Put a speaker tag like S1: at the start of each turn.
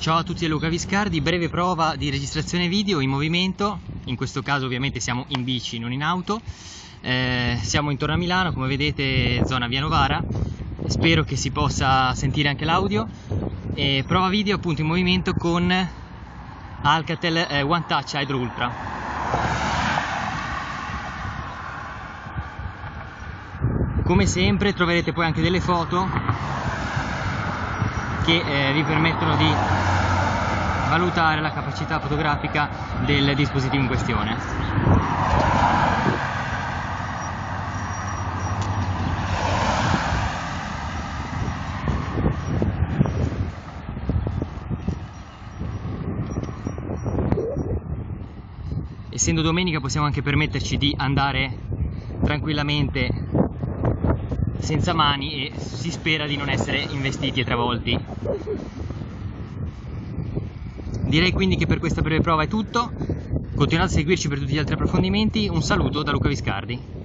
S1: Ciao a tutti da Luca Viscardi, breve prova di registrazione video in movimento, in questo caso ovviamente siamo in bici, non in auto, eh, siamo intorno a Milano, come vedete zona Via Novara, spero che si possa sentire anche l'audio, e prova video appunto in movimento con Alcatel eh, One Touch Hydro Ultra. Come sempre troverete poi anche delle foto che eh, vi permettono di valutare la capacità fotografica del dispositivo in questione. Essendo domenica possiamo anche permetterci di andare tranquillamente senza mani e si spera di non essere investiti e travolti. Direi quindi che per questa breve prova è tutto, continuate a seguirci per tutti gli altri approfondimenti, un saluto da Luca Viscardi.